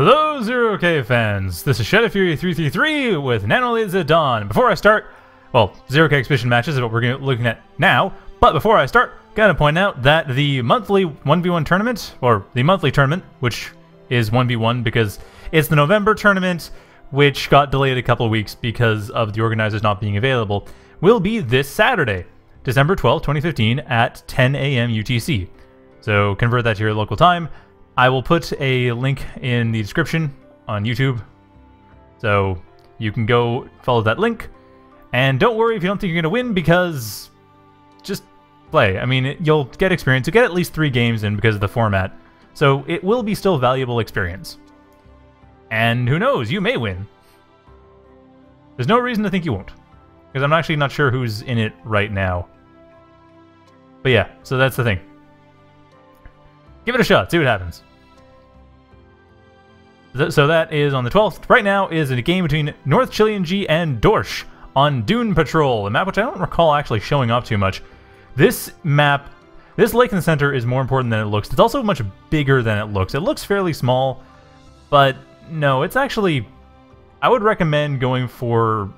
Hello, Zero K fans. This is Shadowfury333 with Nanolids at Dawn. Before I start, well, Zero K Exhibition matches is what we're looking at now. But before I start, gotta point out that the monthly 1v1 tournament, or the monthly tournament, which is 1v1 because it's the November tournament, which got delayed a couple weeks because of the organizers not being available, will be this Saturday, December 12, 2015, at 10 a.m. UTC. So convert that to your local time. I will put a link in the description on YouTube. So you can go follow that link. And don't worry if you don't think you're going to win because just play. I mean, you'll get experience. You'll get at least three games in because of the format. So it will be still valuable experience. And who knows, you may win. There's no reason to think you won't. Because I'm actually not sure who's in it right now. But yeah, so that's the thing. Give it a shot, see what happens. So that is on the 12th. Right now is a game between North Chilean G and Dorsh on Dune Patrol, a map which I don't recall actually showing up too much. This map, this lake in the center is more important than it looks. It's also much bigger than it looks. It looks fairly small, but no, it's actually... I would recommend going for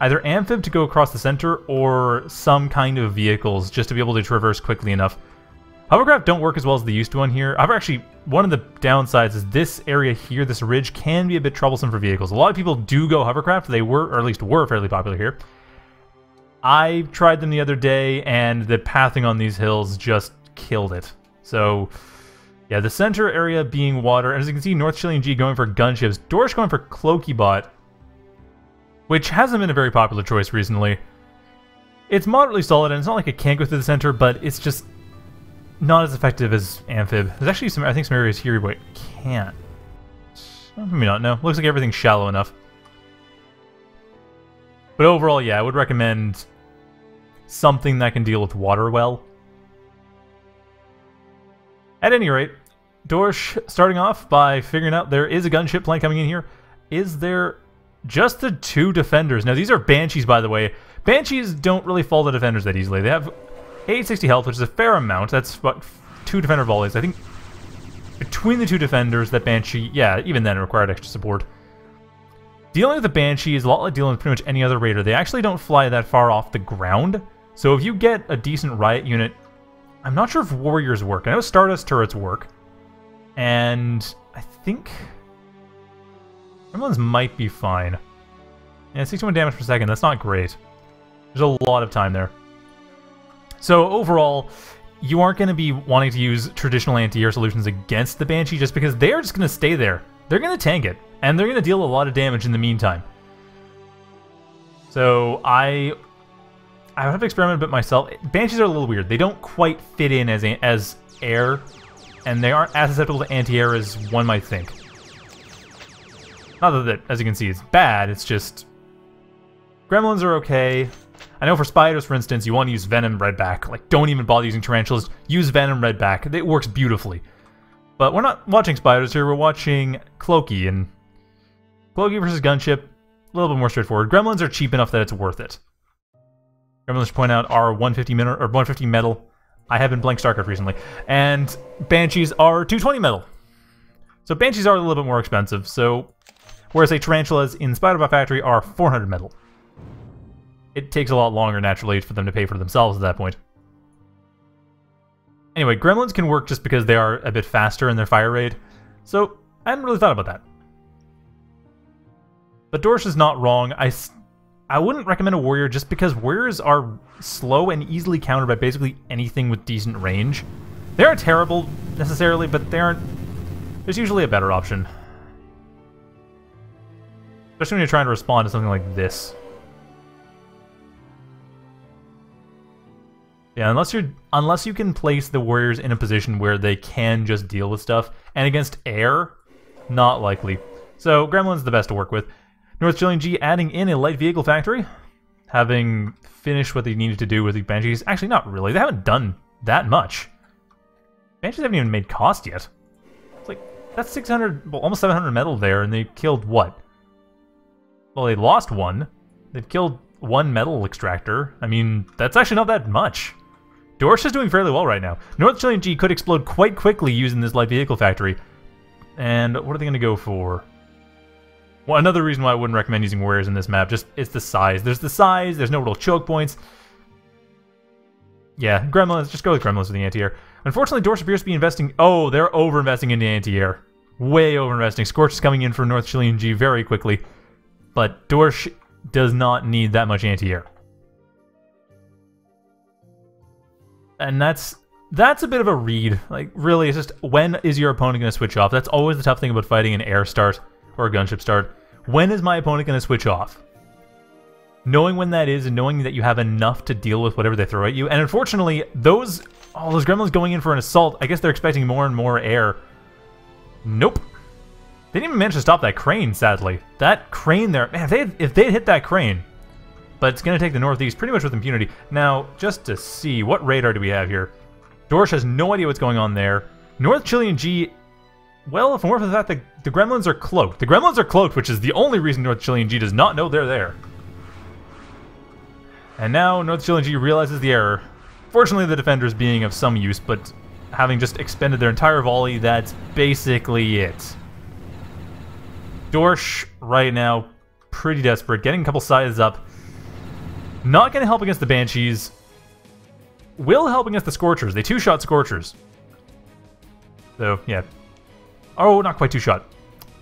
either amphib to go across the center or some kind of vehicles just to be able to traverse quickly enough. Hovercraft don't work as well as they used to on here. However, actually, one of the downsides is this area here, this ridge, can be a bit troublesome for vehicles. A lot of people do go hovercraft. They were, or at least were, fairly popular here. I tried them the other day, and the pathing on these hills just killed it. So, yeah, the center area being water. And as you can see, North Chilean G going for gunships. Dorsh going for Cloakybot, which hasn't been a very popular choice recently. It's moderately solid, and it's not like it can't go through the center, but it's just not as effective as Amphib. There's actually some, I think some areas here where it can't. Maybe not, no. Looks like everything's shallow enough. But overall, yeah, I would recommend something that can deal with water well. At any rate, Dorsh starting off by figuring out there is a gunship plane coming in here. Is there just the two defenders? Now, these are Banshees, by the way. Banshees don't really fall to defenders that easily. They have 860 health, which is a fair amount. That's what two defender volleys. I think between the two defenders, that Banshee, yeah, even then required extra support. Dealing with the Banshee is a lot like dealing with pretty much any other Raider. They actually don't fly that far off the ground. So if you get a decent Riot unit, I'm not sure if Warriors work. I know Stardust turrets work. And I think... Gremlins might be fine. Yeah, 61 damage per second, that's not great. There's a lot of time there. So overall, you aren't going to be wanting to use traditional anti-air solutions against the Banshee just because they're just going to stay there. They're going to tank it, and they're going to deal a lot of damage in the meantime. So I I have to experiment a bit myself. Banshees are a little weird. They don't quite fit in as as air, and they aren't as susceptible to anti-air as one might think. Not that, as you can see, it's bad. It's just Gremlins are okay. I know for spiders, for instance, you want to use Venom Redback. Like, don't even bother using tarantulas. Use Venom Redback. It works beautifully. But we're not watching spiders here. We're watching Cloaky. And Cloaky versus Gunship, a little bit more straightforward. Gremlins are cheap enough that it's worth it. Gremlins, point out, are 150 metal, or 150 metal. I have been playing StarCraft recently. And Banshees are 220 metal. So Banshees are a little bit more expensive. So, whereas a Tarantulas in Spider-Bot Factory are 400 metal it takes a lot longer naturally for them to pay for themselves at that point. Anyway, Gremlins can work just because they are a bit faster in their fire rate, so I hadn't really thought about that. But Dorsh is not wrong. I, I wouldn't recommend a Warrior just because Warriors are slow and easily countered by basically anything with decent range. They aren't terrible, necessarily, but they aren't... There's usually a better option. Especially when you're trying to respond to something like this. Yeah, unless you're unless you can place the warriors in a position where they can just deal with stuff, and against air, not likely. So Gremlin's the best to work with. North Chilean G adding in a light vehicle factory, having finished what they needed to do with the Banshees. Actually, not really. They haven't done that much. Banshees haven't even made cost yet. It's like that's 600, well, almost 700 metal there, and they killed what? Well, they lost one. They've killed one metal extractor. I mean, that's actually not that much. Dorsh is doing fairly well right now. North Chilean G could explode quite quickly using this light vehicle factory. And what are they going to go for? Well, another reason why I wouldn't recommend using warriors in this map, just it's the size. There's the size, there's no real choke points. Yeah, Gremlins, just go with Gremlins with the anti-air. Unfortunately, Dorsh appears to be investing... Oh, they're over-investing into anti-air. Way over-investing. Scorch is coming in for North Chilean G very quickly. But Dorsh does not need that much anti-air. And that's that's a bit of a read. Like, really, it's just when is your opponent going to switch off? That's always the tough thing about fighting an air start or a gunship start. When is my opponent going to switch off? Knowing when that is and knowing that you have enough to deal with whatever they throw at you. And unfortunately, those all those gremlins going in for an assault, I guess they're expecting more and more air. Nope. They didn't even manage to stop that crane, sadly. That crane there, man, if they if they hit that crane, but it's going to take the Northeast pretty much with impunity. Now, just to see, what radar do we have here? Dorsh has no idea what's going on there. North Chilean G, well, if more for the fact that the Gremlins are cloaked. The Gremlins are cloaked, which is the only reason North Chilean G does not know they're there. And now North Chilean G realizes the error. Fortunately, the defenders being of some use, but having just expended their entire volley, that's basically it. Dorsh, right now, pretty desperate, getting a couple sizes up. Not going to help against the Banshees. Will help against the Scorchers. They two-shot Scorchers. So, yeah. Oh, not quite two-shot.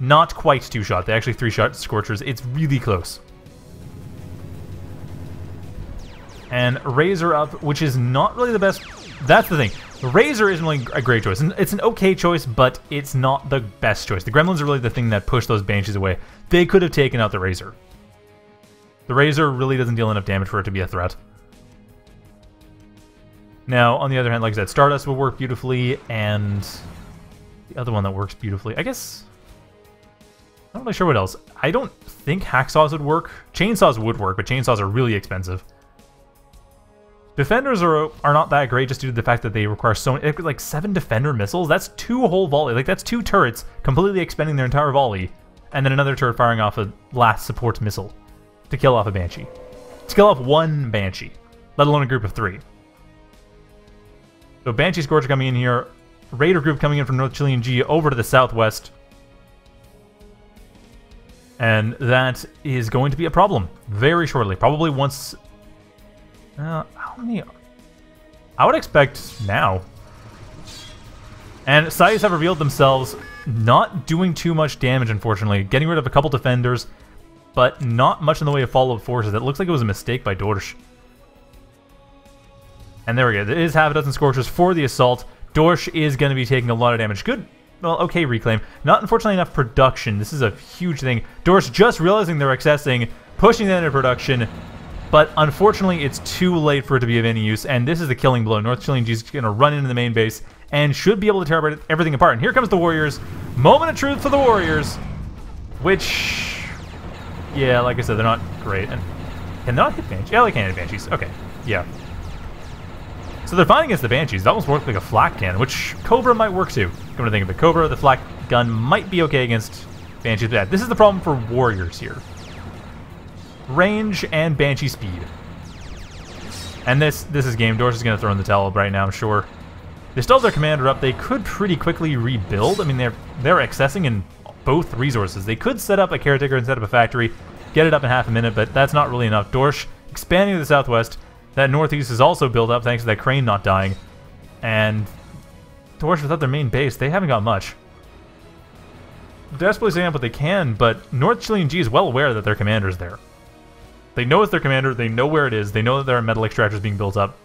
Not quite two-shot. They actually three-shot Scorchers. It's really close. And Razor up, which is not really the best... That's the thing. Razor isn't really a great choice. It's an okay choice, but it's not the best choice. The Gremlins are really the thing that pushed those Banshees away. They could have taken out the Razor. The Razor really doesn't deal enough damage for it to be a threat. Now, on the other hand, like I said, Stardust will work beautifully, and the other one that works beautifully, I guess... I'm not really sure what else. I don't think hacksaws would work. Chainsaws would work, but chainsaws are really expensive. Defenders are are not that great just due to the fact that they require so many, like seven defender missiles. That's two whole volley. Like that's two turrets completely expending their entire volley, and then another turret firing off a last support missile to kill off a Banshee. To kill off one Banshee, let alone a group of three. So Banshee Scorcher coming in here, Raider group coming in from North Chilean G over to the southwest. And that is going to be a problem very shortly. Probably once... Uh, how many... I would expect now. And Scythes have revealed themselves not doing too much damage, unfortunately. Getting rid of a couple defenders, but not much in the way of follow-up forces. It looks like it was a mistake by Dorsh. And there we go. It is half a dozen Scorchers for the assault. Dorsh is going to be taking a lot of damage. Good, well, okay reclaim. Not unfortunately enough production. This is a huge thing. Dorsh just realizing they're accessing, pushing that into production, but unfortunately it's too late for it to be of any use, and this is the killing blow. North Chilean G is going to run into the main base and should be able to tear everything apart. And here comes the Warriors. Moment of truth for the Warriors, which yeah, like I said, they're not great. And can they not hit Banshees? Yeah, they can hit Banshees. Okay, yeah. So they're fighting against the Banshees. That almost worked like a flak can, which Cobra might work too. Come to think of it, Cobra, the flak gun might be okay against Banshees. But yeah, this is the problem for Warriors here. Range and Banshee speed. And this this is game. Dorsh is going to throw in the towel right now, I'm sure. They still have their commander up. They could pretty quickly rebuild. I mean, they're they're accessing in both resources. They could set up a caretaker and set up a factory, get it up in half a minute, but that's not really enough. Dorsh expanding to the southwest. That northeast is also built up thanks to that crane not dying. And Dorsh without their main base, they haven't got much. Desperately setting up what they can, but North Chilean G is well aware that their commander's there. They know it's their commander, they know where it is, they know that there are metal extractors being built up.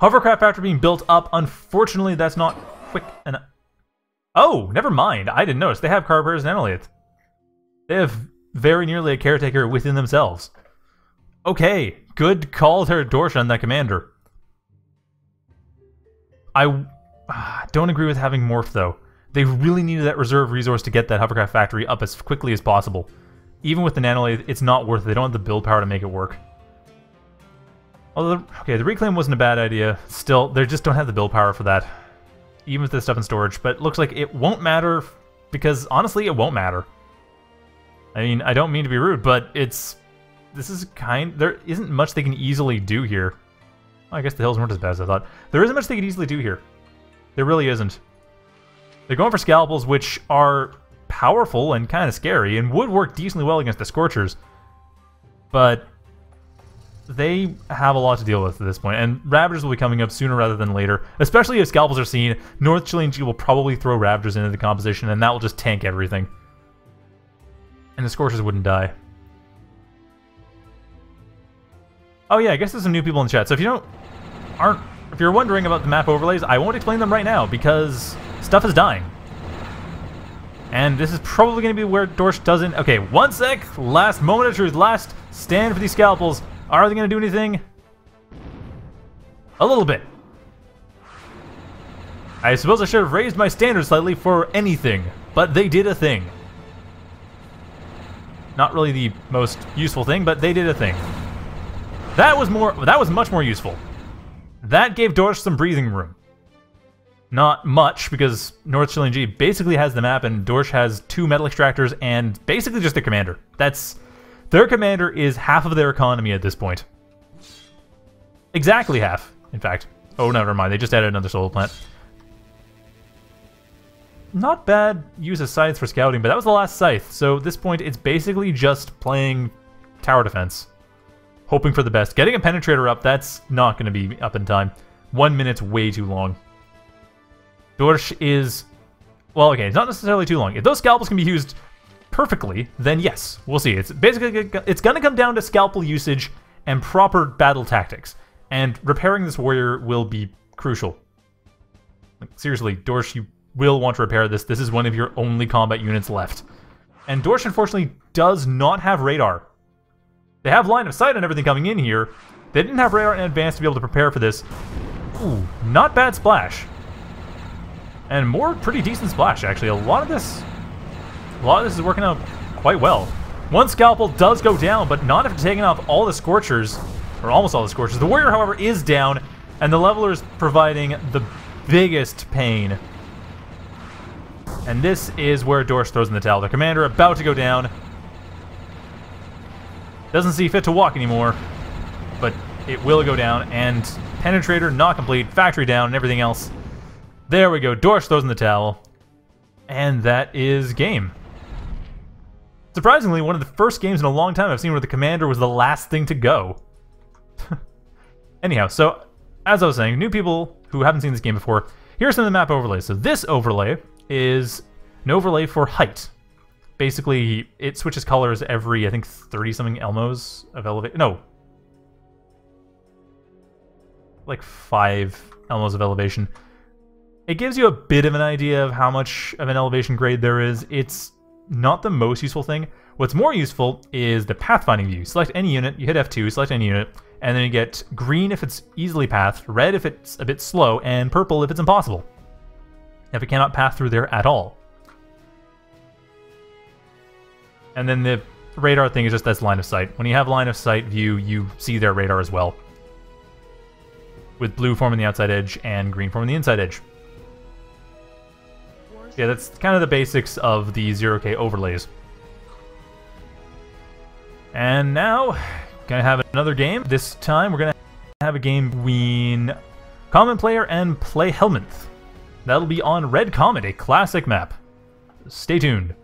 Hovercraft factory being built up, unfortunately that's not quick enough. Oh, never mind. I didn't notice. They have Carvers and Enolith. They have very nearly a caretaker within themselves. Okay, good call there, Dorsh on that commander. I uh, don't agree with having Morph, though. They really needed that reserve resource to get that hovercraft factory up as quickly as possible. Even with the nanolith, it's not worth it. They don't have the build power to make it work. Although, okay, the reclaim wasn't a bad idea. Still, they just don't have the build power for that even with this stuff in storage, but looks like it won't matter because honestly, it won't matter. I mean, I don't mean to be rude, but it's this is kind there isn't much they can easily do here. Well, I guess the hills weren't as bad as I thought. There isn't much they can easily do here. There really isn't. They're going for scalpels, which are powerful and kind of scary, and would work decently well against the Scorchers. But they have a lot to deal with at this point, and Ravagers will be coming up sooner rather than later. Especially if Scalpels are seen, North Chilean G will probably throw Ravagers into the composition, and that will just tank everything. And the Scorchers wouldn't die. Oh yeah, I guess there's some new people in the chat, so if you don't... aren't... if you're wondering about the map overlays, I won't explain them right now, because stuff is dying. And this is probably going to be where Dorsh doesn't... Okay, one sec, last moment of truth, last stand for these scalpels. Are they going to do anything? A little bit. I suppose I should have raised my standards slightly for anything, but they did a thing. Not really the most useful thing, but they did a thing. That was more. That was much more useful. That gave Dorsh some breathing room. Not much, because North Chilean G basically has the map, and Dorsh has two metal extractors and basically just the commander. That's their commander is half of their economy at this point. Exactly half, in fact. Oh, never mind. They just added another solar plant. Not bad use of scythes for scouting, but that was the last scythe. So at this point, it's basically just playing tower defense. Hoping for the best. Getting a penetrator up, that's not going to be up in time. One minute's way too long. Dorsh is... Well, okay, it's not necessarily too long. If those scalpels can be used perfectly, then yes, we'll see. It's basically it's going to come down to scalpel usage and proper battle tactics, and repairing this warrior will be crucial. Like, seriously, Dorsh, you will want to repair this. This is one of your only combat units left. And Dorsh, unfortunately, does not have radar. They have line of sight on everything coming in here. They didn't have radar in advance to be able to prepare for this. Ooh, not bad splash. And more pretty decent splash, actually. A lot of this a lot of this is working out quite well. One Scalpel does go down, but not after taking off all the Scorchers, or almost all the Scorchers. The Warrior, however, is down, and the Leveler is providing the biggest pain. And this is where Dorsh throws in the towel. The Commander about to go down. Doesn't see fit to walk anymore, but it will go down, and Penetrator not complete, Factory down, and everything else. There we go, Dorsh throws in the towel. And that is game. Surprisingly, one of the first games in a long time I've seen where the commander was the last thing to go. Anyhow, so as I was saying, new people who haven't seen this game before, here's some of the map overlays. So this overlay is an overlay for height. Basically, it switches colors every, I think, 30-something elmos of elevation. No. Like 5 elmos of elevation. It gives you a bit of an idea of how much of an elevation grade there is. It's not the most useful thing. What's more useful is the pathfinding view. Select any unit, you hit F2, select any unit, and then you get green if it's easily pathed, red if it's a bit slow, and purple if it's impossible. If it cannot path through there at all. And then the radar thing is just that's line of sight. When you have line of sight view, you see their radar as well. With blue forming the outside edge and green forming the inside edge yeah, that's kind of the basics of the 0K overlays. And now, gonna have another game. This time, we're gonna have a game between Common Player and Play Helminth. That'll be on Red Comet, a classic map. Stay tuned.